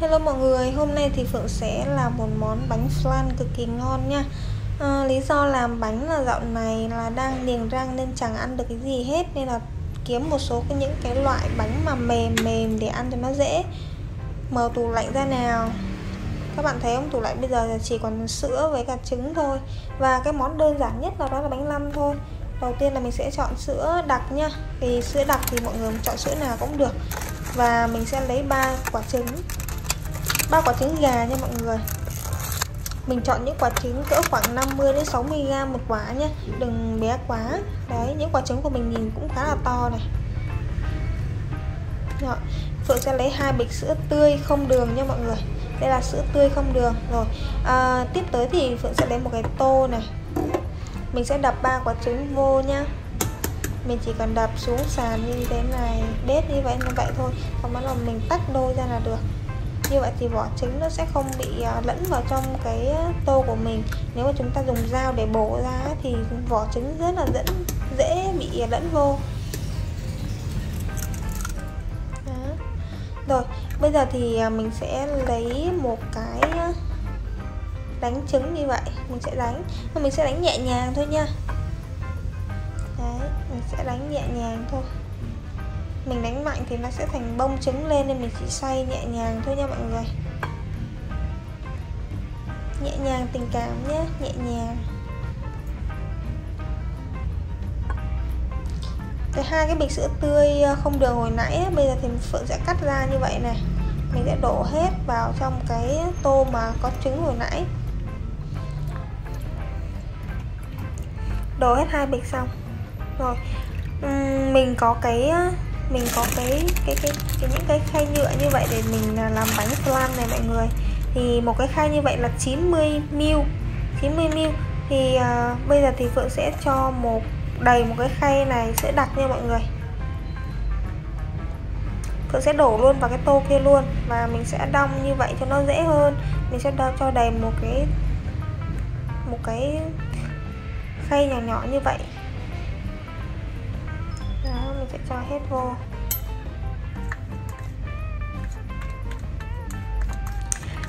Hello mọi người, hôm nay thì Phượng sẽ làm một món bánh flan cực kỳ ngon nha. À, Lý do làm bánh là dạo này là đang niềng răng nên chẳng ăn được cái gì hết Nên là kiếm một số cái, những cái loại bánh mà mềm mềm để ăn cho nó dễ. Mở tủ lạnh ra nào. Các bạn thấy không, tủ lạnh bây giờ chỉ còn sữa với cả trứng thôi. Và cái món đơn giản nhất là đó là bánh lăm thôi. Đầu tiên là mình sẽ chọn sữa đặc nha. Thì sữa đặc thì mọi người chọn sữa nào cũng được. Và mình sẽ lấy ba quả trứng ba quả trứng gà nha mọi người. Mình chọn những quả trứng cỡ khoảng 50 đến 60 g một quả nhé đừng bé quá. Đấy những quả trứng của mình nhìn cũng khá là to này. Rồi Phượng sẽ lấy hai bịch sữa tươi không đường nha mọi người. Đây là sữa tươi không đường. Rồi à, tiếp tới thì Phượng sẽ lấy một cái tô này. Mình sẽ đập ba quả trứng vô nhá. Mình chỉ cần đập xuống sàn như thế này đết như vậy như vậy thôi. Còn bắt đầu mình tách đôi ra là được như vậy thì vỏ trứng nó sẽ không bị à, lẫn vào trong cái à, tô của mình. Nếu mà chúng ta dùng dao để bổ ra thì vỏ trứng rất là dẫn, dễ bị lẫn vô. Đó. rồi, bây giờ thì à, mình sẽ lấy một cái đánh trứng như vậy. Mình sẽ đánh. Mình sẽ đánh nhẹ nhàng thôi nha. Đấy, mình sẽ đánh nhẹ nhàng thôi mình đánh mạnh thì nó sẽ thành bông trứng lên nên mình chỉ xoay nhẹ nhàng thôi nha mọi người. Nhẹ nhàng, tình cảm nhé, nhẹ nhàng. Cái hai cái bịch sữa tươi ờ, không đường hồi nãy bây giờ thì phượng sẽ cắt ra như vậy này. Mình sẽ đổ hết vào trong cái tô mà có trứng hồi nãy. Đổ hết hai bịch xong. Rồi mình có cái mình có cái cái cái, cái những cái khay nhựa như vậy để mình à, làm bánh flan này mọi người. Thì một cái khay như vậy là 90 ml 90 ml. Thì uh, bây giờ thì Phượng sẽ cho một đầy một cái khay này sẽ đặt nha mọi người. Phượng sẽ đổ luôn vào cái tô kia luôn và mình sẽ đong như vậy cho nó dễ hơn. Mình sẽ cho đầy một cái một cái khay nhỏ nhỏ như vậy cho hết vô.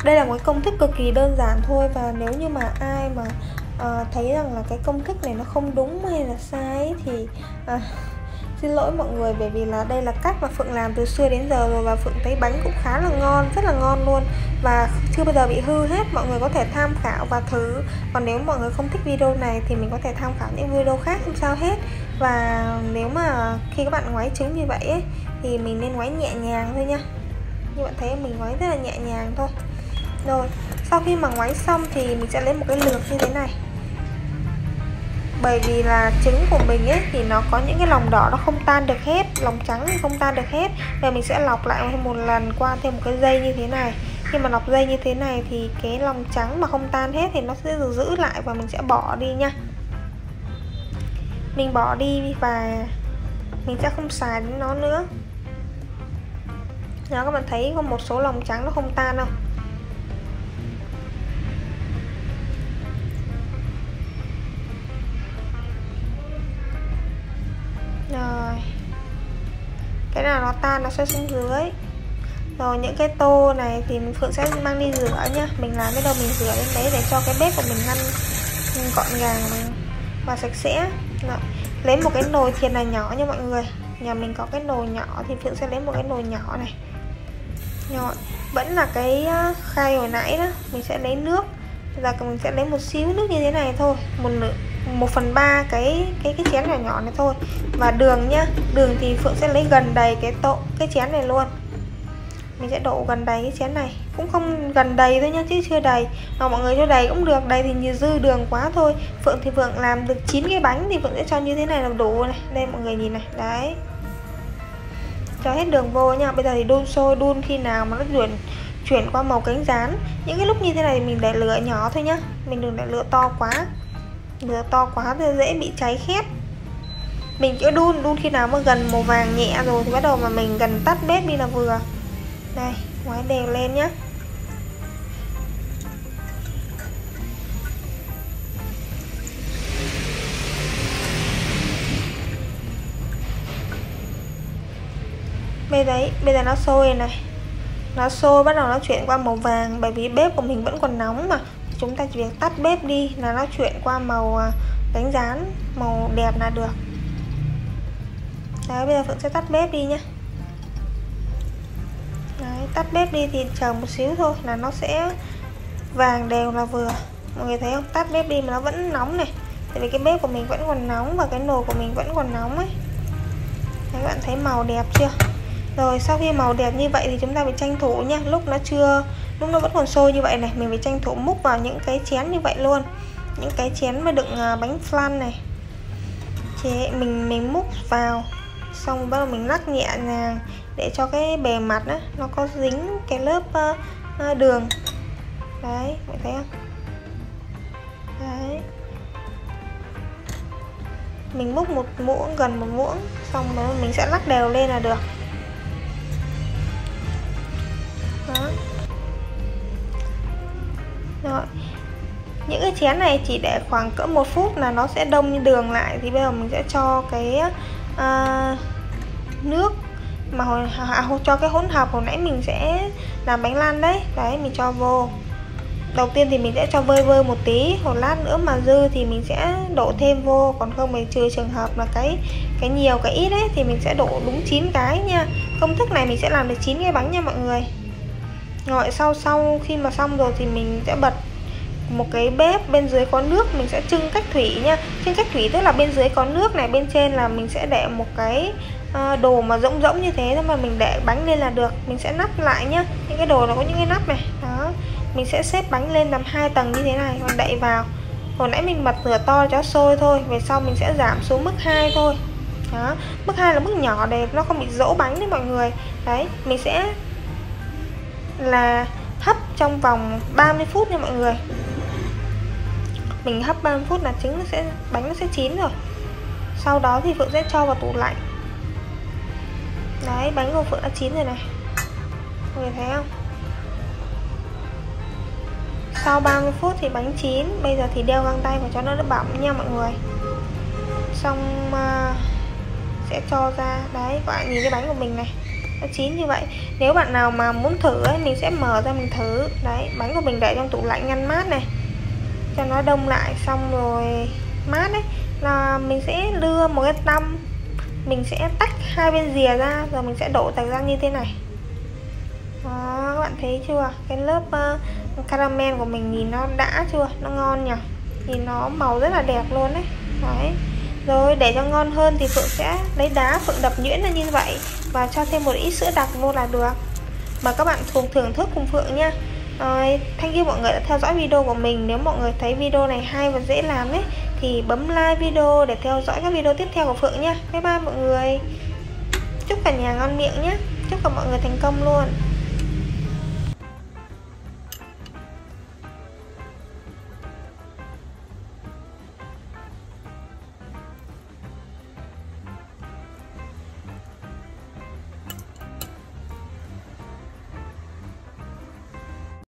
Đây là một công thức cực kỳ đơn giản thôi và nếu như mà ai mà uh, thấy rằng là cái công thức này nó không đúng hay là sai thì uh, xin lỗi mọi người bởi vì là đây là cách mà Phượng làm từ xưa đến giờ rồi và Phượng thấy bánh cũng khá là ngon rất là ngon luôn. Và chưa bao giờ bị hư hết mọi người có thể tham khảo và thử. Còn nếu mọi người không thích video này thì mình có thể tham khảo những video khác không sao hết. Và nếu mà khi các bạn ngoái trứng như vậy ấy, thì mình nên ngoái nhẹ nhàng thôi nha. Như bạn thấy mình ngoái rất là nhẹ nhàng thôi. Rồi sau khi mà ngoái xong thì mình sẽ lấy một cái lược như thế này bởi vì là trứng của mình ấy, thì nó có những cái lòng đỏ nó không tan được hết, lòng trắng thì không tan được hết. Và mình sẽ lọc lại thêm một lần qua thêm một cái dây như thế này. Khi mà lọc dây như thế này thì cái lòng trắng mà không tan hết thì nó sẽ được giữ lại và mình sẽ bỏ đi nha. Mình bỏ đi và mình sẽ không xài đến nó nữa. Đó, các bạn thấy có một số lòng trắng nó không tan đâu. Nào nó sẽ xuống dưới. Rồi những cái tô này thì Phượng sẽ mang đi rửa nhá. Mình làm cái đâu mình rửa đến đấy để cho cái bếp của mình ngăn gọn gàng và sạch sẽ. Rồi. Lấy một cái nồi thiệt là nhỏ nha mọi người. Nhà mình có cái nồi nhỏ thì Phượng sẽ lấy một cái nồi nhỏ này. Nhỏ. Vẫn là cái ờ, khay hồi nãy đó. Mình sẽ lấy nước. Và mình sẽ lấy một xíu nước như thế này thôi, Một nửa 1 phần 3 cái cái cái chén nhỏ nhỏ này thôi. Và đường nhá, đường thì phượng sẽ lấy gần đầy cái tô cái chén này luôn. Mình sẽ đổ gần đầy cái chén này. Cũng không gần đầy thôi nhá, chứ chưa đầy. Mà mọi người cho đầy cũng được, đầy thì như dư đường quá thôi. Phượng thì phượng làm được 9 cái bánh thì phượng sẽ cho như thế này là đủ này. Đây mọi người nhìn này, đấy. Cho hết đường vô nha bây giờ thì đun sôi, đun khi nào mà nó chuyển chuyển qua màu cánh rán. Những cái lúc như thế này mình để lửa nhỏ thôi nhá. Mình đừng để lửa to quá lửa to quá thì dễ bị cháy khét. Mình cứ đun đun khi nào mà gần màu vàng nhẹ rồi thì bắt đầu mà mình gần tắt bếp đi là vừa. Đây ngoái đều lên nhá. Bây đấy bây giờ nó sôi này. Nó sôi, bắt đầu nó chuyển qua màu vàng bởi vì bếp của mình vẫn còn nóng mà chúng ta chỉ việc tắt bếp đi là nó chuyển qua màu à, đánh rán màu đẹp là được. Đấy bây giờ phượng sẽ tắt bếp đi nhé. đấy tắt bếp đi thì chờ một xíu thôi là nó sẽ vàng đều là vừa. Mọi người thấy không? Tắt bếp đi mà nó vẫn nóng này. Tại vì cái bếp của mình vẫn còn nóng và cái nồi của mình vẫn còn nóng ấy. Đấy, các bạn thấy màu đẹp chưa? Rồi sau khi màu đẹp như vậy thì chúng ta phải tranh thủ nha lúc nó chưa lúc nó vẫn còn sôi như vậy này. Mình phải tranh thủ múc vào những cái chén như vậy luôn. Những cái chén mà đựng à, bánh flan này. Chế mình mình múc vào. Xong bắt đầu mình lắc nhẹ nhàng để cho cái bề mặt đó, nó có dính cái lớp uh, đường. Đấy mọi thấy không? Đấy. Mình múc một muỗng gần một muỗng xong rồi mình sẽ lắc đều lên là được. Chén này chỉ để khoảng cỡ một phút là nó sẽ đông đường lại. Thì bây giờ mình sẽ cho cái uh, nước mà hồi à, cho cái hỗn hợp. Hồi nãy mình sẽ làm bánh lan đấy. Đấy mình cho vô. Đầu tiên thì mình sẽ cho vơi vơi một tí. Một lát nữa mà dư thì mình sẽ đổ thêm vô. Còn không mình trừ trường hợp là cái cái nhiều cái ít đấy thì mình sẽ đổ đúng 9 cái nha. Công thức này mình sẽ làm được 9 cái bánh nha mọi người. Rồi sau sau khi mà xong rồi thì mình sẽ bật một cái bếp bên dưới có nước, mình sẽ trưng cách thủy nha trưng cách thủy tức là bên dưới có nước này, bên trên là mình sẽ để một cái ờ, đồ mà rỗng rỗng như thế mà mình để bánh lên là được. Mình sẽ nắp lại nhá. Những cái đồ nó có những cái nắp này, đó. Mình sẽ xếp bánh lên làm hai tầng như thế này, còn đậy vào. Hồi nãy mình bật lửa to cho sôi thôi, về sau mình sẽ giảm xuống mức 2 thôi. Đó. Mức 2 là mức nhỏ để nó không bị dỗ bánh đấy mọi người. Đấy, mình sẽ là hấp trong vòng 30 phút nha mọi người mình hấp 30 phút là trứng nó sẽ bánh nó sẽ chín rồi. Sau đó thì phượng sẽ cho vào tủ lạnh. Đấy bánh của phượng đã chín rồi này. Mọi người thấy không? Sau 30 phút thì bánh chín. Bây giờ thì đeo găng tay và cho nó đỡ bỏng nha mọi người. Xong uh, sẽ cho ra. Đấy các bạn nhìn cái bánh của mình này. Nó chín như vậy. Nếu bạn nào mà muốn thử ấy mình sẽ mở ra mình thử. Đấy bánh của mình để trong tủ lạnh ngăn mát này cho nó đông lại xong rồi mát đấy là mình sẽ đưa một cái tăm mình sẽ tách hai bên rìa ra rồi mình sẽ đổ tạc ra như thế này. Đó các bạn thấy chưa? Cái lớp uh, caramel của mình nhìn nó đã chưa? Nó ngon nhỉ? Nhìn nó màu rất là đẹp luôn đấy đấy. Rồi để cho ngon hơn thì Phượng sẽ lấy đá Phượng đập nhuyễn là như vậy Và cho thêm một ít sữa đặc vô là được. Mà các bạn cùng thưởng thức cùng Phượng nha rồi, thank you mọi người đã theo dõi video của mình. Nếu mọi người thấy video này hay và dễ làm ấy Thì bấm like video để theo dõi các video tiếp theo của Phượng nha Bye bye mọi người. Chúc cả nhà ngon miệng nhé Chúc cả mọi người thành công luôn.